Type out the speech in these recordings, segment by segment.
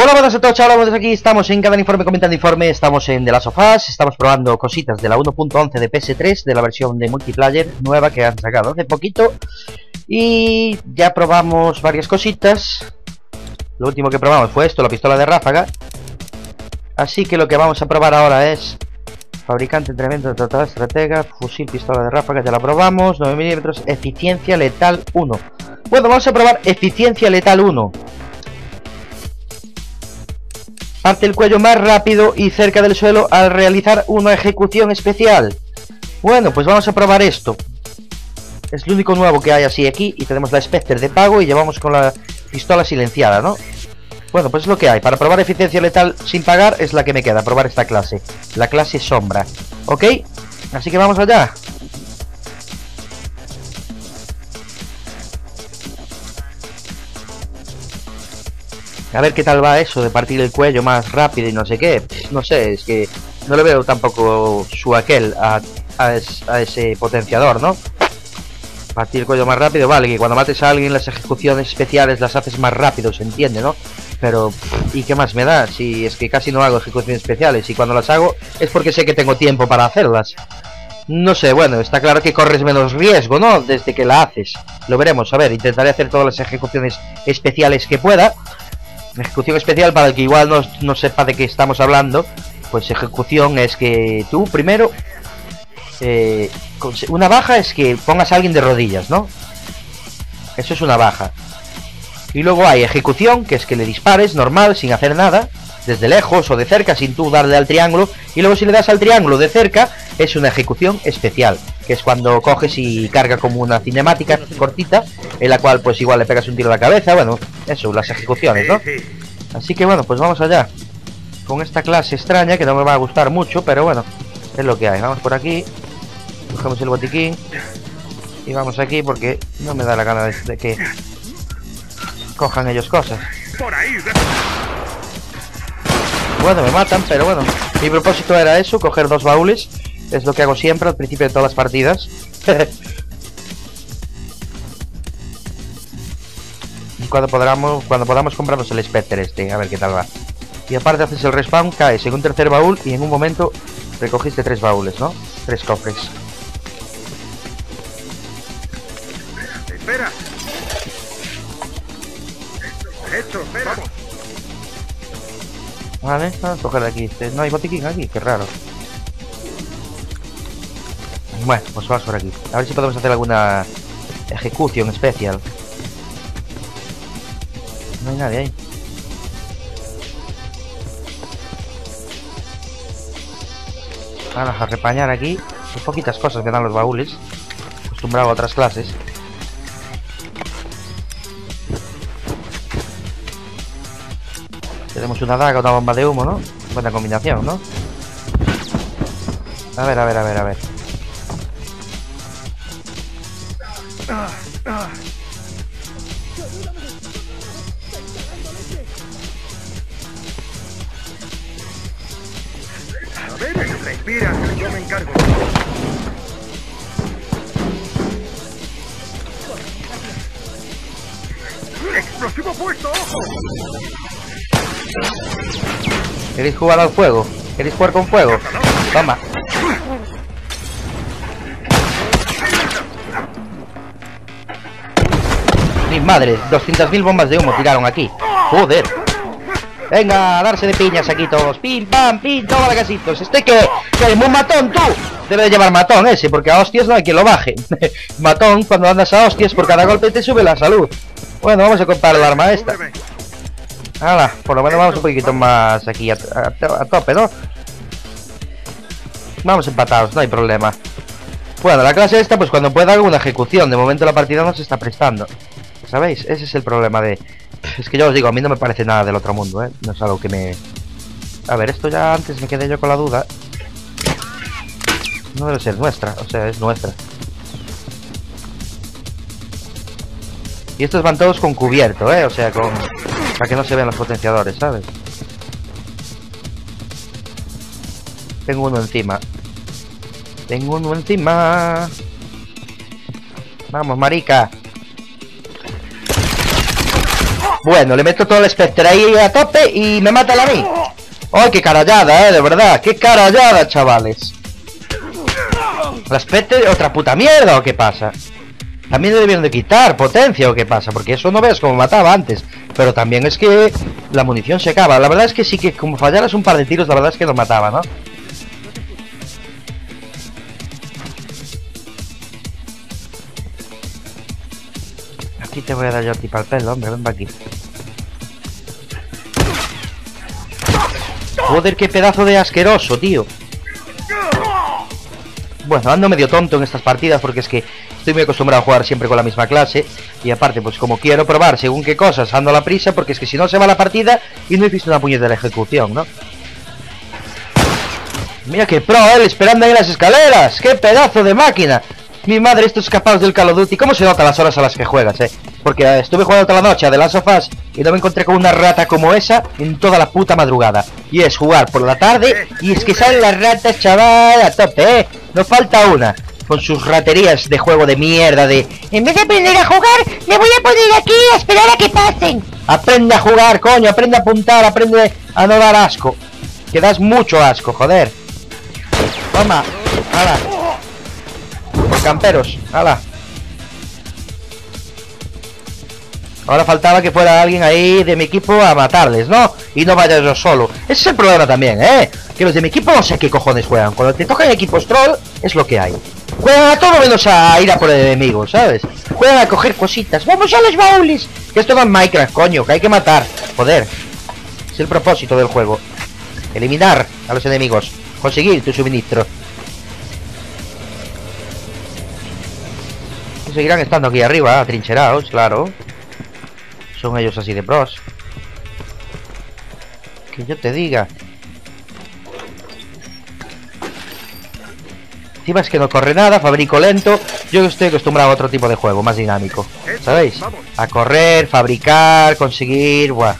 Hola, buenas a todos chavales, aquí estamos en cada informe comentando informe, estamos en The Last of Us, estamos probando cositas de la 1.11 de PS3, de la versión de multiplayer nueva que han sacado hace poquito Y ya probamos varias cositas. Lo último que probamos fue esto, la pistola de ráfaga. Así que lo que vamos a probar ahora es Fabricante, entrenamiento, total, estratega, fusil, pistola de ráfaga, ya la probamos 9 milímetros, eficiencia letal 1 Bueno, vamos a probar eficiencia letal 1 El cuello más rápido y cerca del suelo al realizar una ejecución especial. Bueno, pues vamos a probar esto. Es lo único nuevo que hay así aquí y tenemos la Spectre de pago y llevamos con la pistola silenciada, ¿no? Bueno, pues es lo que hay. Para probar eficiencia letal sin pagar es la que me queda, probar esta clase. La clase sombra. ¿Ok? Así que vamos allá. A ver qué tal va eso de partir el cuello más rápido y no sé qué. No sé, es que no le veo tampoco su aquel a, ese potenciador, ¿no? Partir el cuello más rápido, vale, que cuando mates a alguien las ejecuciones especiales las haces más rápido, se entiende, ¿no? Pero, ¿y qué más me da? Si es que casi no hago ejecuciones especiales y cuando las hago es porque sé que tengo tiempo para hacerlas. No sé, bueno, está claro que corres menos riesgo, ¿no? Desde que la haces. Lo veremos, a ver, intentaré hacer todas las ejecuciones especiales que pueda Ejecución especial para el que igual no, sepa de qué estamos hablando. Pues ejecución es que tú primero... Eh, una baja es que pongas a alguien de rodillas, ¿no? Eso es una baja. Y luego hay ejecución, que es que le dispares normal, sin hacer nada, desde lejos o de cerca, sin tú darle al triángulo. Y luego si le das al triángulo de cerca, es una ejecución especial, que es cuando coges y carga como una cinemática cortita, en la cual pues igual le pegas un tiro a la cabeza, bueno, eso, las ejecuciones, ¿no? Así que bueno, pues vamos allá. Con esta clase extraña, que no me va a gustar mucho, pero bueno, es lo que hay. Vamos por aquí, cogemos el botiquín y vamos aquí porque no me da la gana de, que cojan ellos cosas. Bueno, me matan, pero bueno, mi propósito era eso, coger dos baúles es lo que hago siempre al principio de todas las partidas. y cuando podamos, cuando podamos comprarnos el Spectre este, a ver qué tal va. Y aparte haces el respawn, caes en un tercer baúl y en un momento recogiste tres baúles, ¿no? Tres cofres. Vale, vamos a coger aquí. Este, no hay botiquín aquí, qué raro. Bueno, pues vamos por aquí. A ver si podemos hacer alguna ejecución especial. No hay nadie ahí. Vamos a repañar aquí. Son poquitas cosas que dan los baúles. Acostumbrado a otras clases. Tenemos una daga, una bomba de humo, ¿no? Buena combinación, ¿no? A ver, a ver, a ver, a ver. A ver, respira, yo me encargo. ¡Explosivo puesto, ojo! ¿Queréis jugar al fuego? ¿Queréis jugar con fuego? Toma. Mi madre, 200.000 bombas de humo tiraron aquí. Joder. Venga, a darse de piñas aquí todos. Pim, pam, pim, toma casitos. Este que, que es un matón, tú. Debe de llevar matón ese, porque a hostias no hay quien lo baje. matón, cuando andas a hostias, por cada golpe te sube la salud. Bueno, vamos a comprar el arma esta. Hala, por lo menos vamos un poquito más aquí a, tope, ¿no? Vamos empatados, no hay problema. Bueno, la clase esta, pues cuando pueda alguna ejecución. De momento la partida no se está prestando. ¿Sabéis? Ese es el problema de... Es que yo os digo, a mí no me parece nada del otro mundo, ¿eh? No es algo que me... A ver, esto ya antes me quedé yo con la duda. No debe ser nuestra, o sea, es nuestra. Y estos van todos con cubierto, ¿eh? O sea, con... Para que no se vean los potenciadores, ¿sabes? Tengo uno encima. Tengo uno encima. Vamos, marica. Bueno, le meto todo el Spectre ahí a tope y me mata a mí. ¡Ay, qué carallada, eh! De verdad, qué carallada, chavales. ¿La Spectre otra puta mierda o qué pasa? También le debieron de quitar potencia o qué pasa, porque eso no ves como mataba antes. Pero también es que la munición se acaba. La verdad es que sí que como fallaras un par de tiros, la verdad es que no mataba, ¿no? Aquí te voy a dar yo a ti para el pelo, hombre, ven para aquí. Joder, qué pedazo de asqueroso, tío. Bueno, ando medio tonto en estas partidas porque es que estoy muy acostumbrado a jugar siempre con la misma clase y aparte, pues como quiero probar según qué cosas, ando a la prisa porque es que si no se va la partida y no he visto una puñetera ejecución, ¿no? Mira qué pro, esperando ahí las escaleras. ¡Qué pedazo de máquina! Mi madre, estos escapados del Call of Duty. ¿Cómo se nota las horas a las que juegas, eh? Porque eh, estuve jugando toda la noche a The Last y no me encontré con una rata como esa en toda la puta madrugada. Y es jugar por la tarde y es que salen las ratas, chaval, a tope, eh. No falta una. Con sus raterías de juego de mierda de... En vez de aprender a jugar, me voy a poner aquí a esperar a que pasen. Aprende a jugar, coño, aprende a apuntar, aprende a no dar asco. Que das mucho asco, joder. Toma, hala. Por camperos, hala. Ahora faltaba que fuera alguien ahí de mi equipo a matarles, ¿no? Y no vaya yo solo. Ese es el problema también, ¿eh? Que los de mi equipo no sé qué cojones juegan. Cuando te tocan equipos troll, es lo que hay. Juegan a todo menos a ir a por el enemigo, ¿sabes? Juegan a coger cositas. ¡Vamos a los baúles! Que esto no es Minecraft, coño, que hay que matar. Joder. Es el propósito del juego. Eliminar a los enemigos. Conseguir tu suministro. Seguirán estando aquí arriba, atrincherados, claro. Son ellos así de pros. Que yo te diga. Encima es que no corre nada, fabrico lento. Yo estoy acostumbrado a otro tipo de juego, más dinámico. ¿Sabéis? A correr, fabricar, conseguir, buah,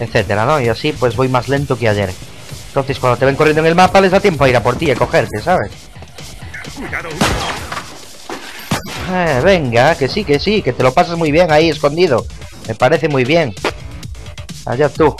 etcétera, ¿no? Y así pues voy más lento que ayer. Entonces cuando te ven corriendo en el mapa les da tiempo a ir a por ti y a cogerte, ¿sabes? Eh, venga, que sí, que sí, que te lo pasas muy bien ahí escondido. Me parece muy bien. Allá tú.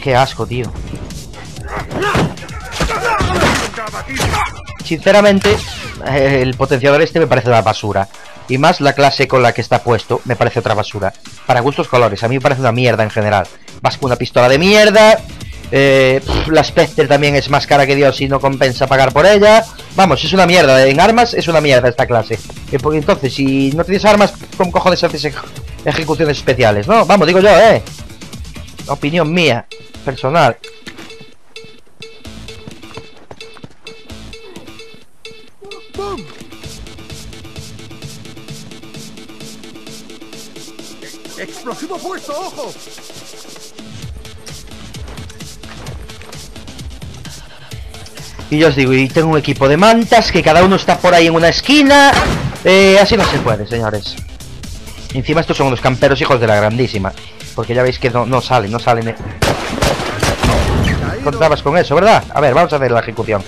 Qué asco, tío. Sinceramente, eh, el potenciador este me parece una basura. Y más la clase con la que está puesto, me parece otra basura. Para gustos colores, a mí me parece una mierda en general. Vas con una pistola de mierda. eh, la Spectre también es más cara que Dios y no compensa pagar por ella. Vamos, es una mierda. En armas es una mierda esta clase. Eh, porque entonces, si no tienes armas, ¿cómo cojones haces ej- ejecuciones especiales? No, vamos, digo yo, eh. Opinión mía, personal. ¡Explosivo puesto, ojo! Y yo os digo, y tengo un equipo de mantas que cada uno está por ahí en una esquina. Eh, así no se puede, señores. Encima estos son unos camperos hijos de la grandísima. Porque ya veis que no, no salen, no salen. eh. Contabas con eso, ¿verdad? A ver, vamos a hacer la ejecución.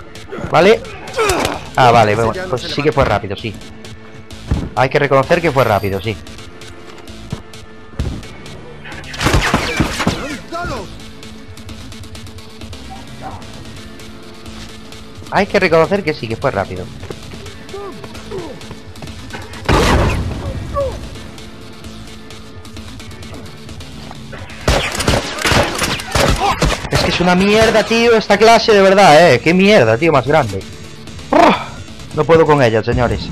¿Vale? Ah, vale, bueno, pues sí que fue rápido, sí. Hay que reconocer que fue rápido, sí. Hay que reconocer que sí, que fue rápido. Es que es una mierda, tío, esta clase de verdad, eh. Qué mierda, tío, más grande. No puedo con ella, señores.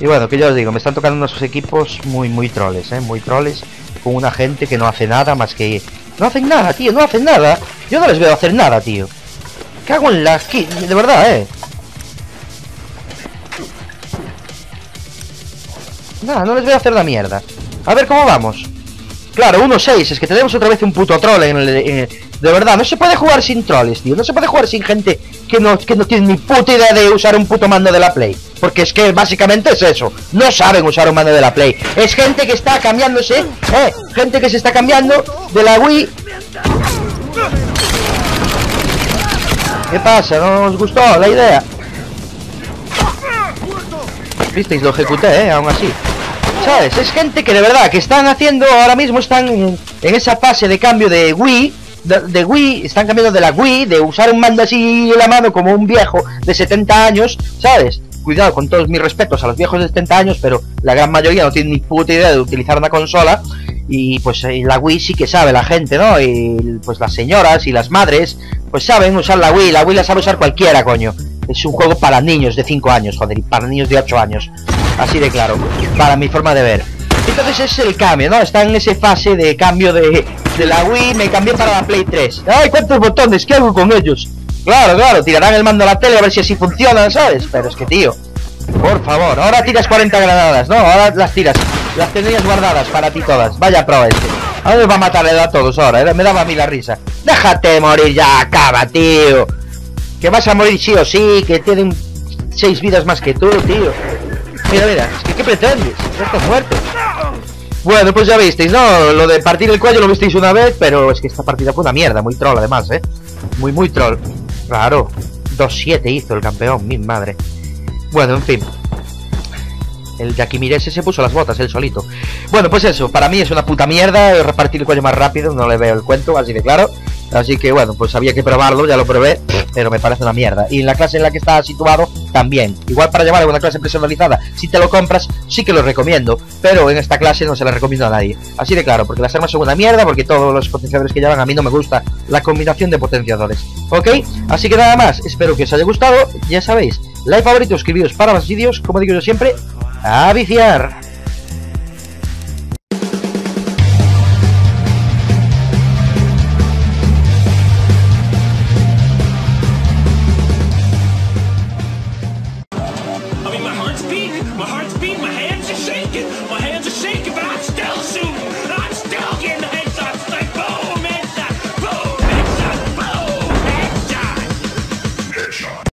Y bueno, que yo os digo, me están tocando unos equipos muy, muy troles, eh. Muy troles. Con una gente que no hace nada más que... No hacen nada, tío, no hacen nada. Yo no les veo hacer nada, tío. Cago en las... De verdad, eh. Nada, no les a hacer la mierda. A ver cómo vamos. Claro, 1-6, es que tenemos otra vez un puto troll en el, en De verdad, no se puede jugar sin trolls, tío. No se puede jugar sin gente que no, que no tiene ni puta idea de usar un puto mando de la Play. Porque es que básicamente es eso. No saben usar un mando de la Play. Es gente que está cambiándose, eh. Gente que se está cambiando de la Wii. ¿Qué pasa? ¿No os gustó la idea? Visteis, lo ejecuté, ¿eh? Aún así. ¿Sabes? Es gente que de verdad, que están haciendo, ahora mismo están en esa fase de cambio de Wii, de, Wii, están cambiando de la Wii, de usar un mando así en la mano como un viejo de 70 años, ¿sabes? Cuidado, con todos mis respetos a los viejos de 70 años, pero la gran mayoría no tiene ni puta idea de utilizar una consola. Y pues en la Wii sí que sabe la gente, ¿no? Y pues las señoras y las madres, pues saben usar la Wii, la Wii la sabe usar cualquiera, coño. Es un juego para niños de 5 años, joder, y para niños de 8 años. Así de claro, para mi forma de ver. Entonces es el cambio, ¿no? Está en esa fase de cambio de, de la Wii, me cambié para la Play 3. ¡Ay, cuántos botones! ¿Qué hago con ellos? Claro, claro, tirarán el mando a la tele a ver si así funcionan, ¿sabes? Pero es que, tío, por favor, ahora tiras 40 granadas, ¿no? Ahora las tiras, las tenías guardadas para ti todas. Vaya pro este. A ver, va a matarle a todos ahora, ¿eh? me daba a mí la risa. Déjate morir ya, acaba, tío. Que vas a morir sí o sí, que tienen seis vidas más que tú, tío. Mira, mira, es que ¿qué pretendes? Estás muerto. Bueno, pues ya visteis, ¿no? Lo de partir el cuello lo visteis una vez, pero es que esta partida fue una mierda, muy troll además, ¿eh? Muy, muy troll. Claro, 2-7 hizo el campeón, mi madre. Bueno, en fin. El Yakimirese se puso las botas, él solito. Bueno, pues eso, para mí es una puta mierda repartir el cuello más rápido, no le veo el cuento, así de claro. Así que bueno, pues había que probarlo, ya lo probé, pero me parece una mierda. Y en la clase en la que está situado, también. Igual para llevar a una clase personalizada, si te lo compras, sí que lo recomiendo. Pero en esta clase no se la recomiendo a nadie. Así de claro, porque las armas son una mierda, porque todos los potenciadores que llevan a mí no me gusta la combinación de potenciadores. ¿Ok? Así que nada más, espero que os haya gustado. Ya sabéis, like, favorito, suscribiros para más vídeos, como digo yo siempre, a viciar.